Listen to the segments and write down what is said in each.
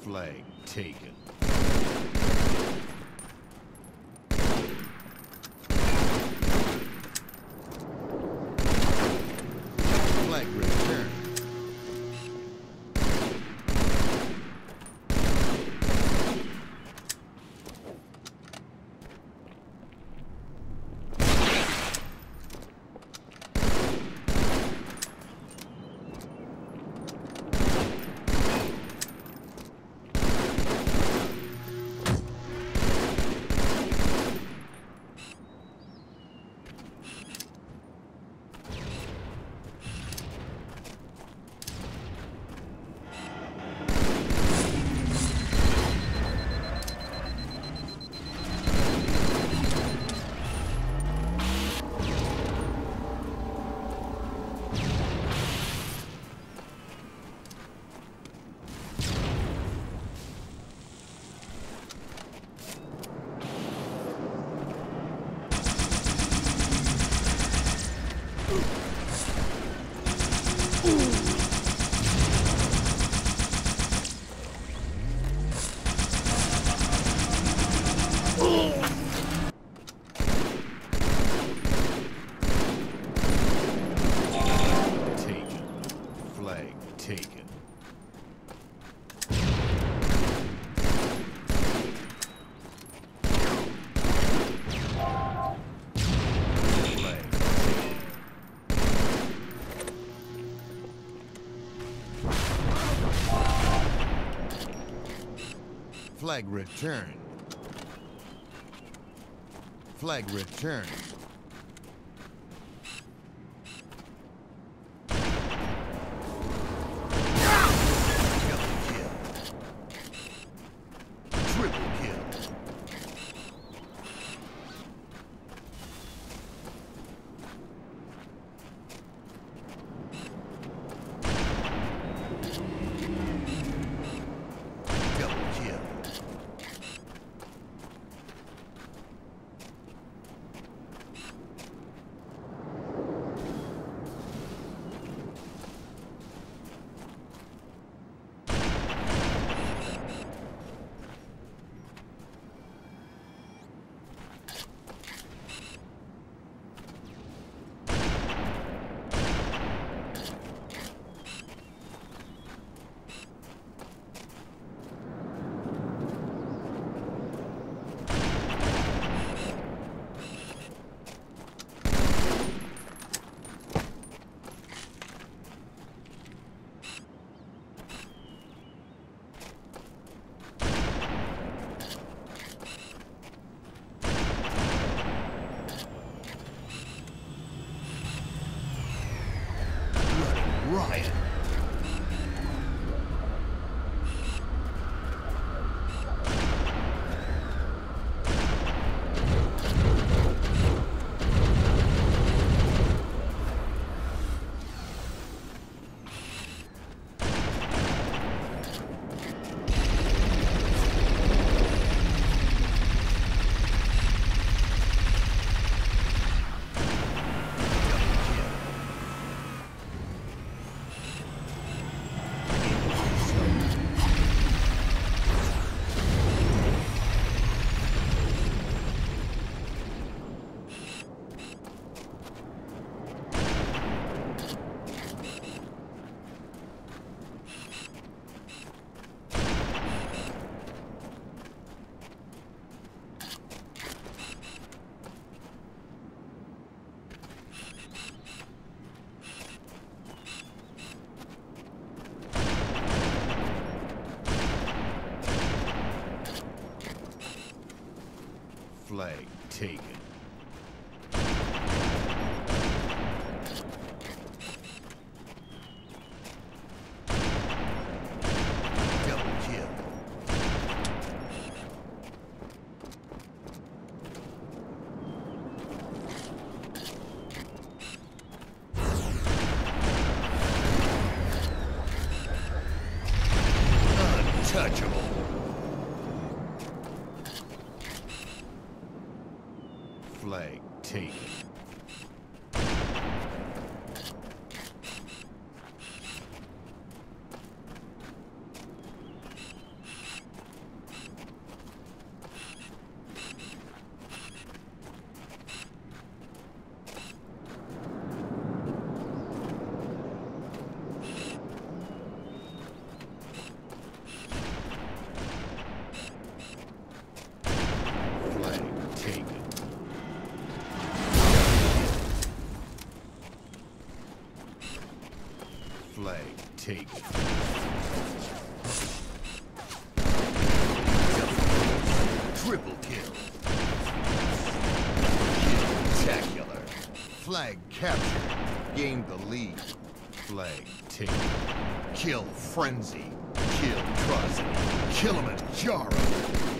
Flag taken. Flag returned. Flag returned. Flag returned. Double kill. Triple kill. Double kill. Running riot. Flag taken. Double kill. Untouchable. Flag taken. Flag taken. Taken. Triple kill. Spectacular. Flag captured. Gained the lead. Flag taken. Kill frenzy. Kill atrocity. Killimanjaro.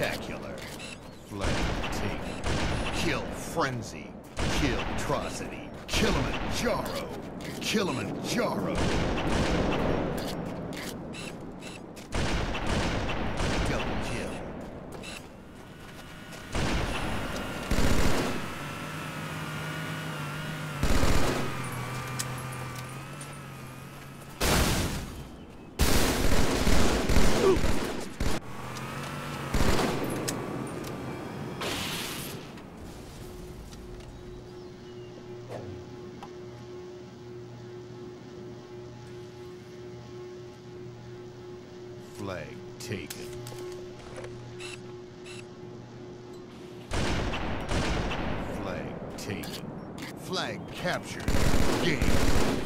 Kill-tacular. Flag. Kill frenzy. Kill atrocity. Killimanjaro. Killimanjaro. Flag taken. Flag taken. Flag captured. Game.